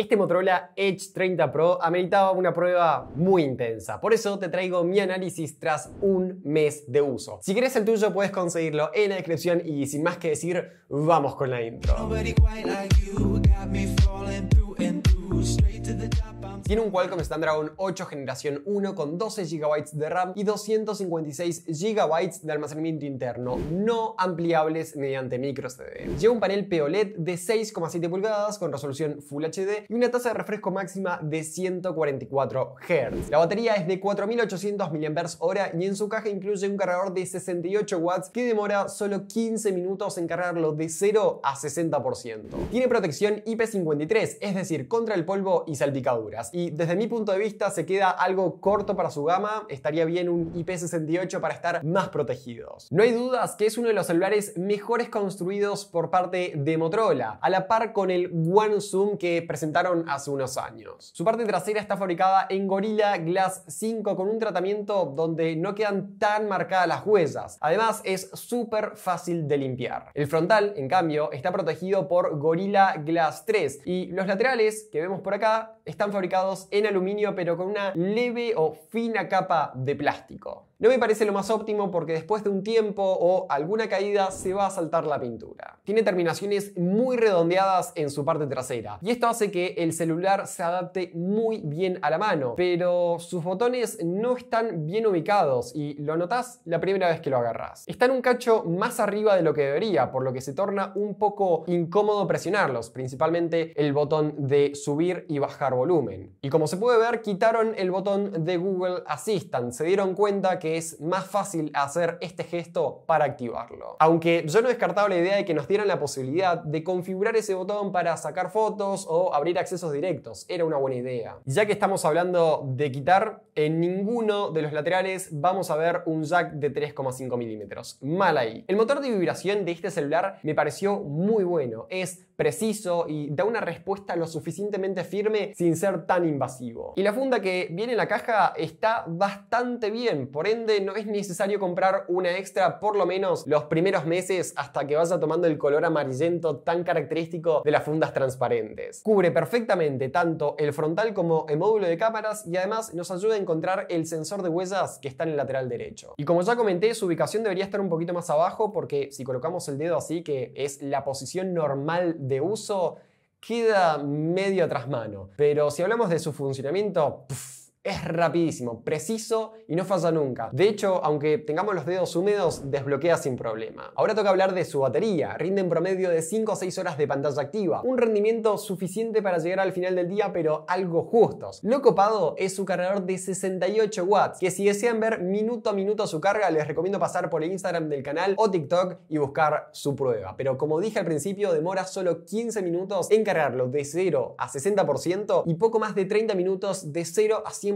Este Motorola Edge 30 Pro ameritaba una prueba muy intensa, por eso te traigo mi análisis tras un mes de uso. Si quieres el tuyo puedes conseguirlo en la descripción y sin más que decir, vamos con la intro. Tiene un Qualcomm Snapdragon 8 generación 1 con 12 GB de RAM y 256 GB de almacenamiento interno, no ampliables mediante microSD. Lleva un panel POLED de 6,7 pulgadas con resolución Full HD y una tasa de refresco máxima de 144 Hz. La batería es de 4800 mAh y en su caja incluye un cargador de 68 watts que demora solo 15 minutos en cargarlo de 0 a 60%. Tiene protección IP53, es decir, contra el polvo y salpicaduras desde mi punto de vista se queda algo corto para su gama, estaría bien un IP68 para estar más protegidos. No hay dudas que es uno de los celulares mejores construidos por parte de Motorola, a la par con el One Zoom que presentaron hace unos años. Su parte trasera está fabricada en Gorilla Glass 5 con un tratamiento donde no quedan tan marcadas las huellas. Además es súper fácil de limpiar. El frontal, en cambio, está protegido por Gorilla Glass 3 y los laterales que vemos por acá están fabricados en aluminio pero con una leve o fina capa de plástico. No me parece lo más óptimo porque después de un tiempo o alguna caída se va a saltar la pintura. Tiene terminaciones muy redondeadas en su parte trasera y esto hace que el celular se adapte muy bien a la mano, pero sus botones no están bien ubicados y lo notas la primera vez que lo agarras. Están un cacho más arriba de lo que debería, por lo que se torna un poco incómodo presionarlos, principalmente el botón de subir y bajar volumen. Y como se puede ver, quitaron el botón de Google Assistant, se dieron cuenta que es más fácil hacer este gesto para activarlo. Aunque yo no descartaba la idea de que nos dieran la posibilidad de configurar ese botón para sacar fotos o abrir accesos directos. Era una buena idea. Ya que estamos hablando de quitar, en ninguno de los laterales vamos a ver un jack de 3,5 milímetros. Mal ahí. El motor de vibración de este celular me pareció muy bueno. Es preciso y da una respuesta lo suficientemente firme sin ser tan invasivo. Y la funda que viene en la caja está bastante bien, por ende no es necesario comprar una extra por lo menos los primeros meses hasta que vaya tomando el color amarillento tan característico de las fundas transparentes. Cubre perfectamente tanto el frontal como el módulo de cámaras y además nos ayuda a encontrar el sensor de huellas que está en el lateral derecho. Y como ya comenté, su ubicación debería estar un poquito más abajo porque si colocamos el dedo así, que es la posición normal de uso, queda medio tras mano. Pero si hablamos de su funcionamiento, es rapidísimo, preciso y no falla nunca. De hecho, aunque tengamos los dedos húmedos, desbloquea sin problema. Ahora toca hablar de su batería. Rinde en promedio de 5 o 6 horas de pantalla activa. Un rendimiento suficiente para llegar al final del día, pero algo justos. Lo copado es su cargador de 68 watts, que si desean ver minuto a minuto su carga, les recomiendo pasar por el Instagram del canal o TikTok y buscar su prueba. Pero como dije al principio, demora solo 15 minutos en cargarlo de 0 a 60% y poco más de 30 minutos de 0 a 100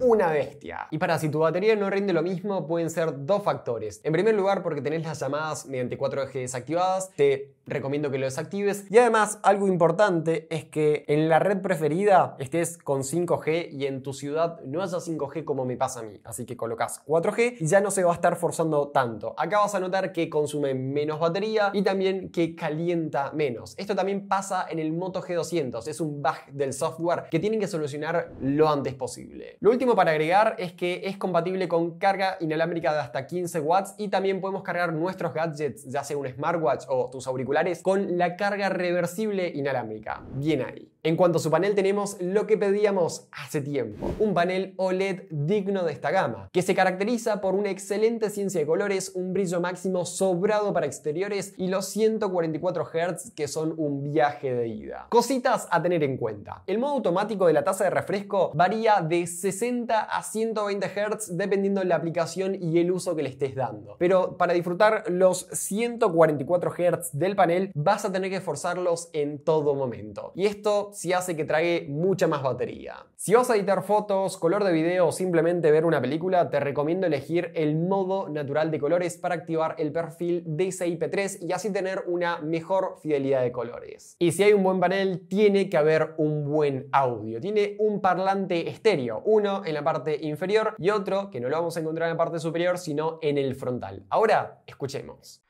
una bestia. Y para si tu batería no rinde lo mismo, pueden ser dos factores. En primer lugar, porque tenés las llamadas mediante 4G desactivadas, te recomiendo que lo desactives. Y además, algo importante es que en la red preferida estés con 5G y en tu ciudad no haya 5G como me pasa a mí. Así que colocas 4G y ya no se va a estar forzando tanto. Acá vas a notar que consume menos batería y también que calienta menos. Esto también pasa en el Moto G200. Es un bug del software que tienen que solucionar lo antes posible. Lo último para agregar es que es compatible con carga inalámbrica de hasta 15 watts y también podemos cargar nuestros gadgets, ya sea un smartwatch o tus auriculares con la carga reversible inalámbrica. Bien ahí. En cuanto a su panel tenemos lo que pedíamos hace tiempo, un panel OLED digno de esta gama, que se caracteriza por una excelente ciencia de colores, un brillo máximo sobrado para exteriores y los 144 Hz que son un viaje de ida. Cositas a tener en cuenta. El modo automático de la tasa de refresco varía de 60 a 120 Hz dependiendo de la aplicación y el uso que le estés dando. Pero para disfrutar los 144 Hz del panel vas a tener que esforzarlos en todo momento. Y esto si hace que trague mucha más batería. Si vas a editar fotos, color de video o simplemente ver una película, te recomiendo elegir el modo natural de colores para activar el perfil DCI-P3 y así tener una mejor fidelidad de colores. Y si hay un buen panel, tiene que haber un buen audio. Tiene un parlante estéreo, uno en la parte inferior y otro que no lo vamos a encontrar en la parte superior, sino en el frontal. Ahora, escuchemos.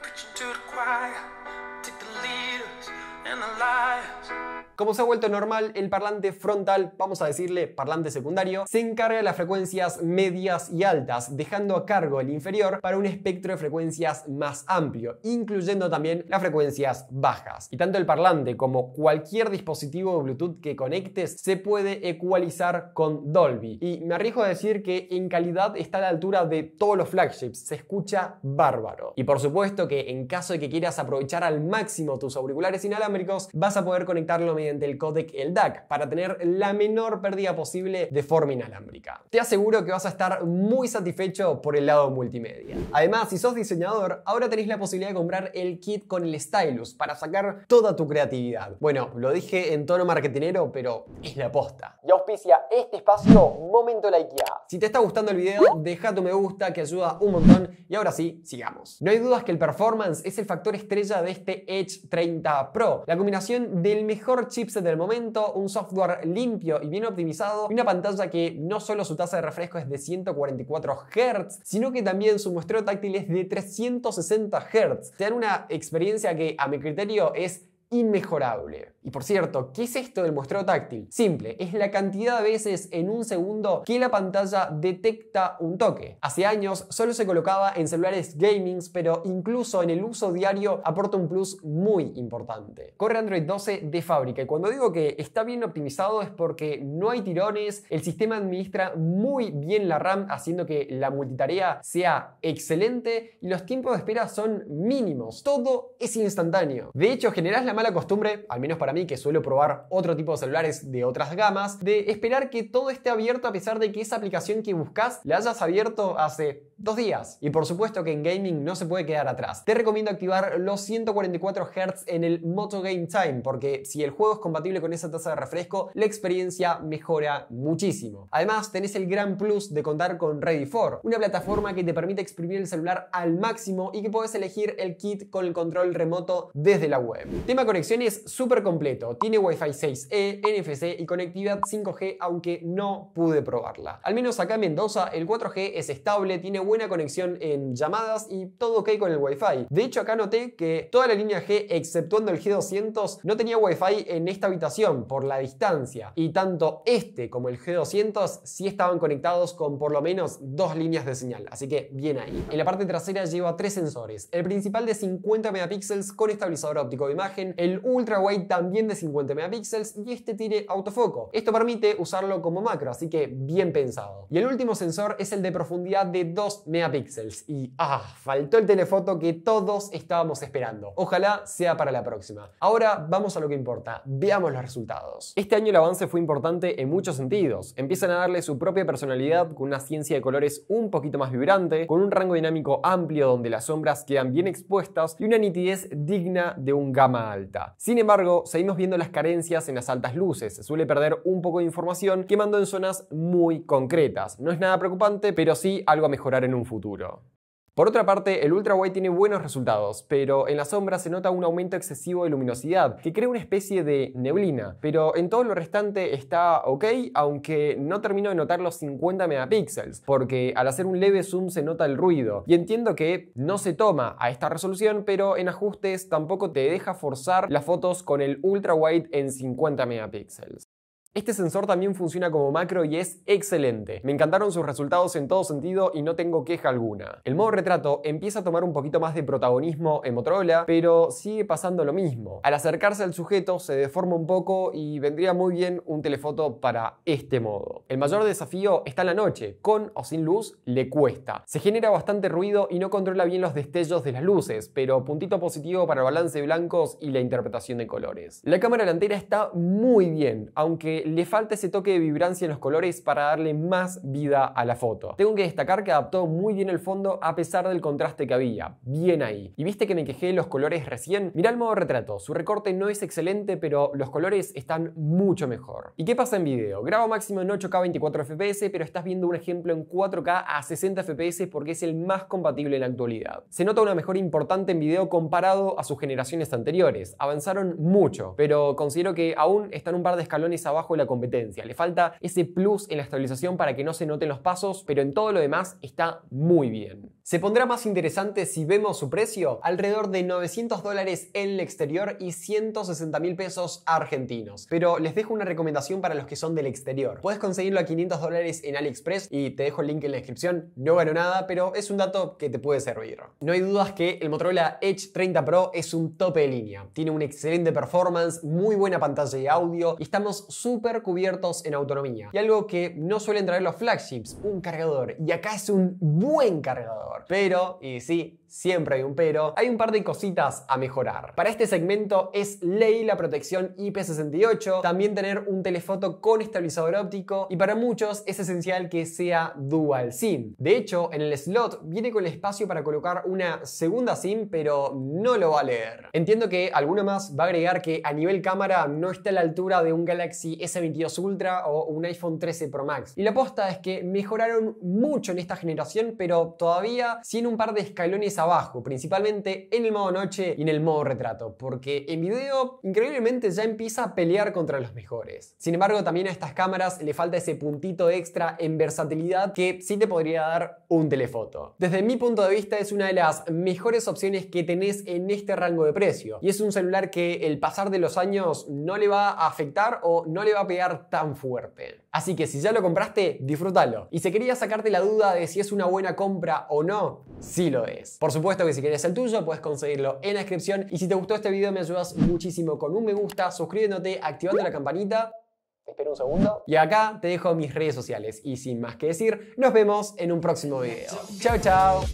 Preaching to the choir, take the leaders and the liars. Como se ha vuelto normal, el parlante frontal, vamos a decirle parlante secundario, se encarga de las frecuencias medias y altas, dejando a cargo el inferior para un espectro de frecuencias más amplio, incluyendo también las frecuencias bajas. Y tanto el parlante como cualquier dispositivo de Bluetooth que conectes se puede ecualizar con Dolby. Y me arriesgo a decir que en calidad está a la altura de todos los flagships, se escucha bárbaro. Y por supuesto que en caso de que quieras aprovechar al máximo tus auriculares inalámbricos, vas a poder conectarlo mediante el codec LDAC para tener la menor pérdida posible de forma inalámbrica. Te aseguro que vas a estar muy satisfecho por el lado multimedia. Además, si sos diseñador, ahora tenéis la posibilidad de comprar el kit con el stylus para sacar toda tu creatividad. Bueno, lo dije en tono marketinero, pero es la posta. Y auspicia este espacio Momento Likea. Si te está gustando el video, deja tu me gusta que ayuda un montón. Y ahora sí, sigamos. No hay dudas que el performance es el factor estrella de este Edge 30 Pro. La combinación del mejor del momento, un software limpio y bien optimizado, y una pantalla que no solo su tasa de refresco es de 144 Hz, sino que también su muestreo táctil es de 360 Hz. Te dan una experiencia que a mi criterio es inmejorable. Y por cierto, ¿qué es esto del muestreo táctil? Simple, es la cantidad de veces en un segundo que la pantalla detecta un toque. Hace años solo se colocaba en celulares gamings, pero incluso en el uso diario aporta un plus muy importante. Corre Android 12 de fábrica y cuando digo que está bien optimizado es porque no hay tirones, el sistema administra muy bien la RAM haciendo que la multitarea sea excelente y los tiempos de espera son mínimos. Todo es instantáneo. De hecho, generas la mala costumbre, al menos para mí que suelo probar otro tipo de celulares de otras gamas, de esperar que todo esté abierto a pesar de que esa aplicación que buscas la hayas abierto hace dos días. Y por supuesto que en gaming no se puede quedar atrás. Te recomiendo activar los 144 Hz en el Moto Game Time, porque si el juego es compatible con esa tasa de refresco, la experiencia mejora muchísimo. Además, tenés el gran plus de contar con Ready4, una plataforma que te permite exprimir el celular al máximo y que puedes elegir el kit con el control remoto desde la web. Tema conexiones súper completo. Tiene Wi-Fi 6E, NFC y conectividad 5G, aunque no pude probarla. Al menos acá en Mendoza, el 4G es estable, tiene buena conexión en llamadas y todo ok con el Wi-Fi. De hecho, acá noté que toda la línea G, exceptuando el G200, no tenía Wi-Fi en esta habitación por la distancia. Y tanto este como el G200 sí estaban conectados con por lo menos dos líneas de señal. Así que bien ahí. En la parte trasera lleva tres sensores. El principal de 50 megapíxeles con estabilizador óptico de imagen, el ultra wide también de 50 megapíxeles y este tiene autofoco. Esto permite usarlo como macro, así que bien pensado. Y el último sensor es el de profundidad de 2 megapíxeles. Y ah, faltó el telefoto que todos estábamos esperando. Ojalá sea para la próxima. Ahora vamos a lo que importa. Veamos los resultados. Este año el avance fue importante en muchos sentidos. Empiezan a darle su propia personalidad con una ciencia de colores un poquito más vibrante, con un rango dinámico amplio donde las sombras quedan bien expuestas y una nitidez digna de un gama Sin embargo, seguimos viendo las carencias en las altas luces. Se suele perder un poco de información quemando en zonas muy concretas. No es nada preocupante, pero sí algo a mejorar en un futuro. Por otra parte, el ultra wide tiene buenos resultados, pero en la sombra se nota un aumento excesivo de luminosidad, que crea una especie de neblina, pero en todo lo restante está ok, aunque no termino de notar los 50 megapíxeles, porque al hacer un leve zoom se nota el ruido, y entiendo que no se toma a esta resolución, pero en ajustes tampoco te deja forzar las fotos con el ultra wide en 50 megapíxeles. Este sensor también funciona como macro y es excelente. Me encantaron sus resultados en todo sentido y no tengo queja alguna. El modo retrato empieza a tomar un poquito más de protagonismo en Motorola, pero sigue pasando lo mismo. Al acercarse al sujeto se deforma un poco y vendría muy bien un telefoto para este modo. El mayor desafío está en la noche. Con o sin luz le cuesta. Se genera bastante ruido y no controla bien los destellos de las luces, pero puntito positivo para el balance de blancos y la interpretación de colores. La cámara delantera está muy bien, aunque le falta ese toque de vibrancia en los colores para darle más vida a la foto. Tengo que destacar que adaptó muy bien el fondo a pesar del contraste que había. Bien ahí. ¿Y viste que me quejé de los colores recién? Mirá el modo retrato. Su recorte no es excelente, pero los colores están mucho mejor. ¿Y qué pasa en video? Grabo máximo en 8K 24 FPS, pero estás viendo un ejemplo en 4K a 60 FPS porque es el más compatible en la actualidad. Se nota una mejora importante en video comparado a sus generaciones anteriores. Avanzaron mucho, pero considero que aún están un par de escalones abajo la competencia. Le falta ese plus en la estabilización para que no se noten los pasos, pero en todo lo demás está muy bien. Se pondrá más interesante si vemos su precio, alrededor de 900 dólares en el exterior y 160 mil pesos argentinos. Pero les dejo una recomendación para los que son del exterior. Puedes conseguirlo a 500 dólares en AliExpress y te dejo el link en la descripción. No gano nada, pero es un dato que te puede servir. No hay dudas que el Motorola Edge 30 Pro es un tope de línea. Tiene una excelente performance, muy buena pantalla de audio y estamos súper cubiertos en autonomía. Y algo que no suelen traer los flagships, un cargador. Y acá es un buen cargador. Pero, y sí, siempre hay un pero, hay un par de cositas a mejorar. Para este segmento es ley la protección IP68, también tener un telefoto con estabilizador óptico y para muchos es esencial que sea dual SIM. De hecho, en el slot viene con el espacio para colocar una segunda SIM, pero no lo va a leer. Entiendo que alguno más va a agregar que a nivel cámara no está a la altura de un Galaxy S22 Ultra o un iPhone 13 Pro Max. Y la aposta es que mejoraron mucho en esta generación, pero todavía sin un par de escalones abajo, principalmente en el modo noche y en el modo retrato, porque en video increíblemente ya empieza a pelear contra los mejores. Sin embargo, también a estas cámaras le falta ese puntito extra en versatilidad que sí te podría dar un telefoto. Desde mi punto de vista es una de las mejores opciones que tenés en este rango de precio y es un celular que el pasar de los años no le va a afectar o no le va a pegar tan fuerte. Así que si ya lo compraste, disfrútalo. Y si querías sacarte la duda de si es una buena compra o no, sí lo es. Supuesto que si quieres el tuyo, puedes conseguirlo en la descripción. Y si te gustó este video, me ayudas muchísimo con un me gusta, suscribiéndote, activando la campanita. Espera un segundo. Y acá te dejo mis redes sociales. Y sin más que decir, nos vemos en un próximo video. Chao, chao.